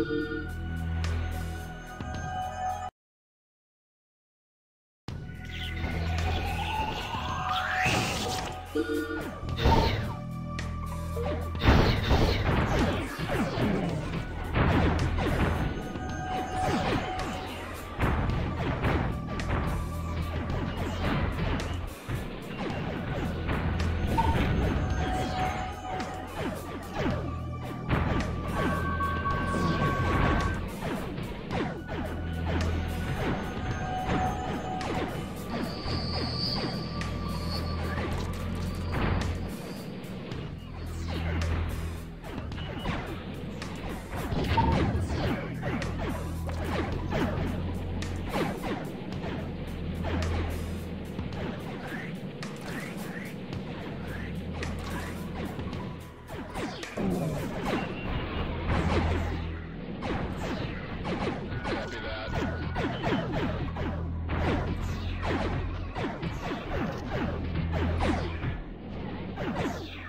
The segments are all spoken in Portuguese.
Yeah. Yeah.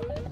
Woo!